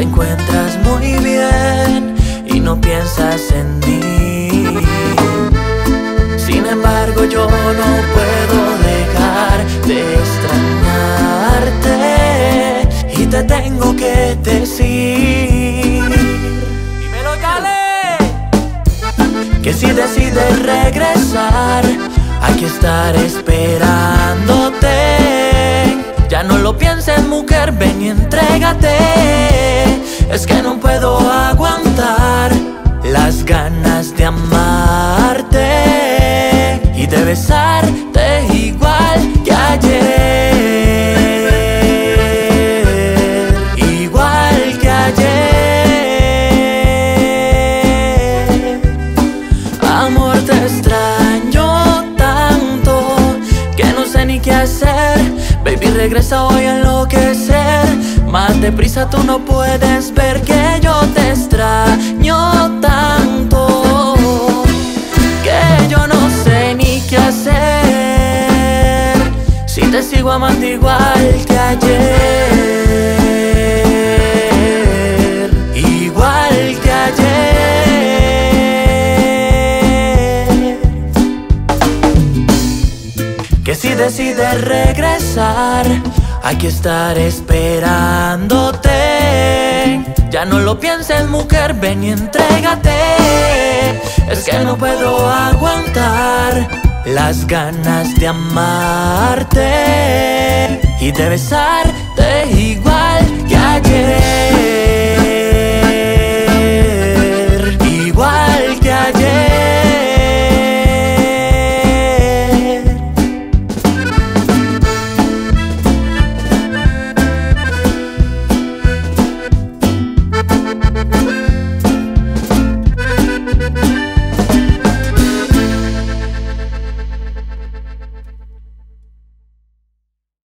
te encuentras muy bien y no piensas en mí. Sin embargo, yo no puedo dejar de extrañarte y te tengo que decir. Dímelo, Cale. Que si decides regresar, hay que estar esperándote. Ya no lo pienses, mujer, ven y entrégate. Es que no puedo aguantar las ganas de amarte y de besarte igual que ayer. Igual que ayer. Amor, te extraño tanto que no sé ni qué hacer. Baby, regresa hoy enloquecer. Más deprisa tú no puedes ver que yo te extraño tanto que yo no sé ni qué hacer. Si te sigo amando igual que ayer, igual que ayer. Que si decides regresar, aquí estaré esperándote. Ya no lo pienses, mujer, ven y entrégate. Es que no puedo aguantar las ganas de amarte y de igual